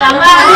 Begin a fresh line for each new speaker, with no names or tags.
两万